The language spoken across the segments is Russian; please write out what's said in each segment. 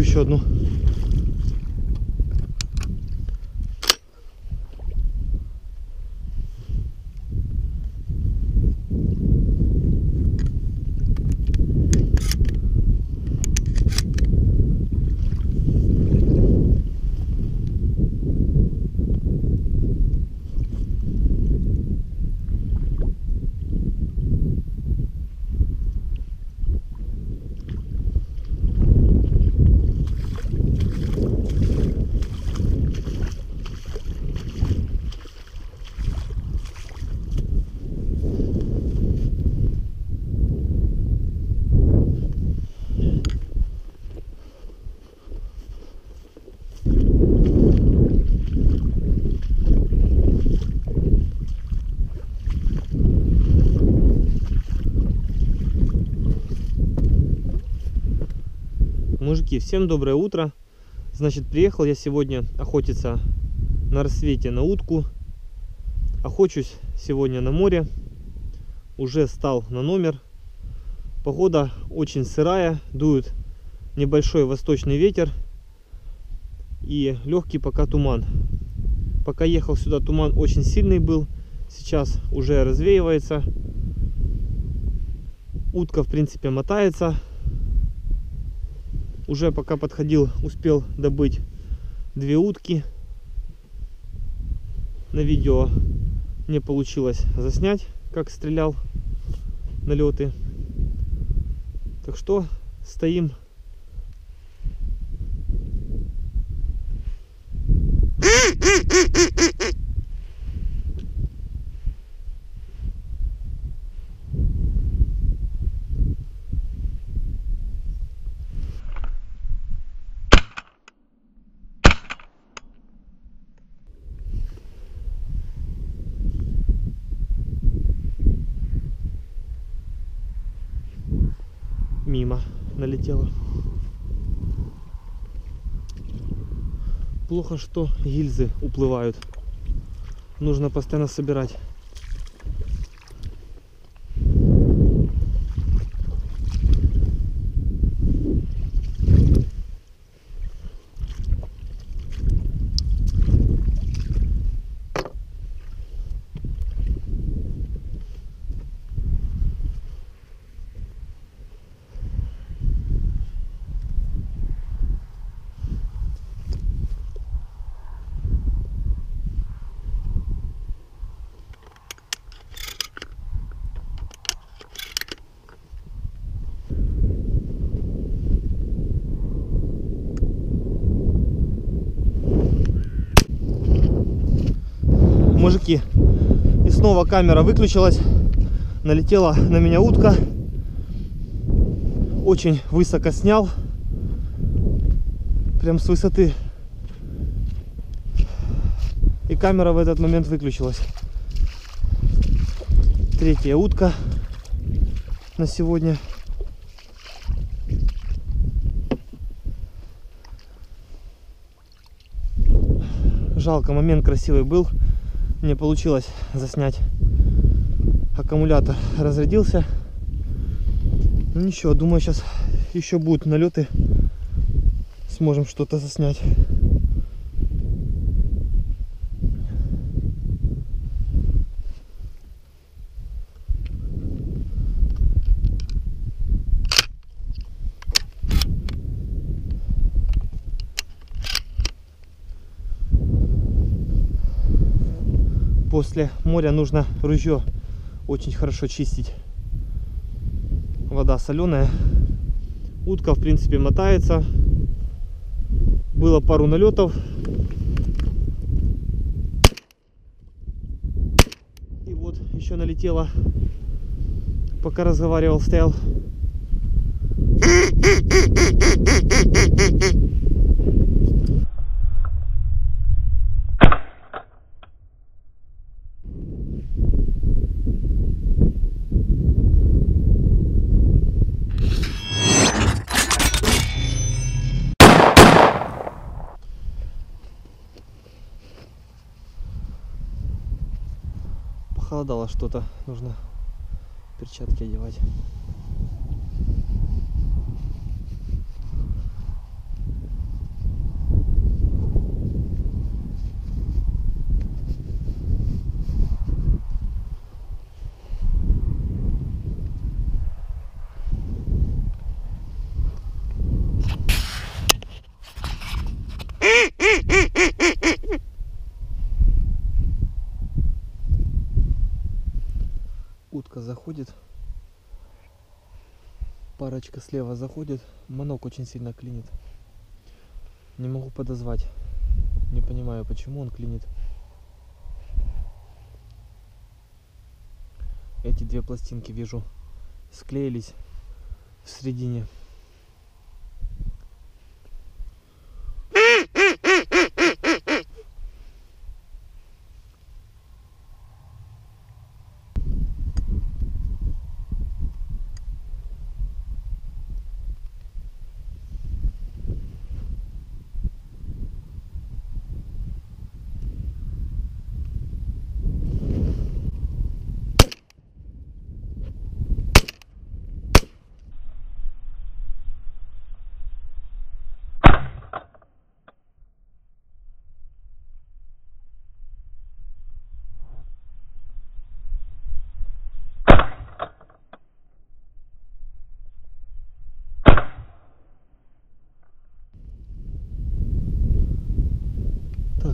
Еще одну. Мужики, всем доброе утро. Значит, приехал я сегодня охотиться на рассвете на утку. Охочусь сегодня на море. Уже стал на номер. Погода очень сырая, дует небольшой восточный ветер и легкий пока туман. Пока ехал сюда, туман очень сильный был. Сейчас уже развеивается. Утка, в принципе, мотается уже пока подходил, успел добыть две утки. На видео не получилось заснять, как стрелял налеты. Так что стоим. мимо налетела. Плохо, что гильзы уплывают. Нужно постоянно собирать. Мужики. И снова камера выключилась. Налетела на меня утка. Очень высоко снял. Прям с высоты. И камера в этот момент выключилась. Третья утка на сегодня. Жалко, момент красивый был не получилось заснять. Аккумулятор разрядился. Ну ничего думаю сейчас еще будут налеты. Сможем что-то заснять после моря нужно ружье очень хорошо чистить. Вода соленая. Утка, в принципе, мотается. Было пару налетов. И вот еще налетела, пока разговаривал, стоял. Похолодало что-то. Нужно перчатки одевать. Заходит. Парочка слева заходит. Манок очень сильно клинит. Не могу подозвать. Не понимаю, почему он клинит. Эти две пластинки вижу склеились в середине.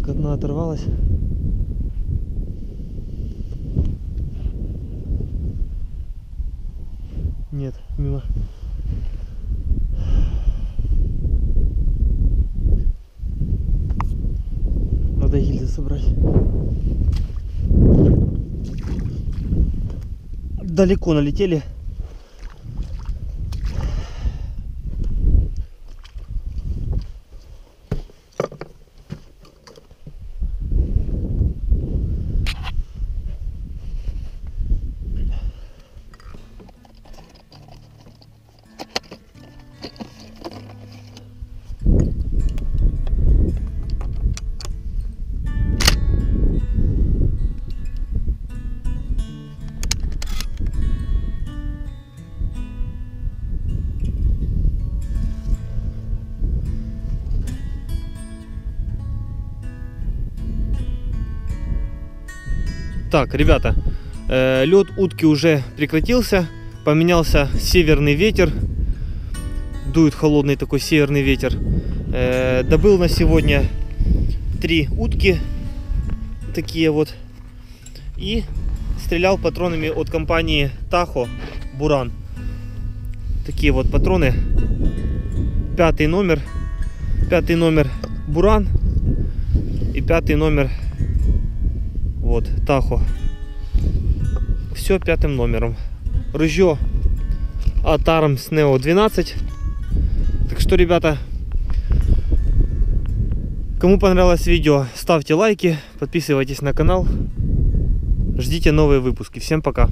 Так, одна оторвалась. Нет, мимо. Надо гильзы собрать. Далеко налетели. Так, ребята, э, лед утки уже прекратился, поменялся северный ветер, дует холодный такой северный ветер. Э, добыл на сегодня три утки, такие вот, и стрелял патронами от компании Tahoe Буран. Такие вот патроны, пятый номер, пятый номер Буран и пятый номер вот, Тахо. Все пятым номером. Ружье Атарм с Neo 12. Так что, ребята, кому понравилось видео, ставьте лайки, подписывайтесь на канал. Ждите новые выпуски. Всем пока.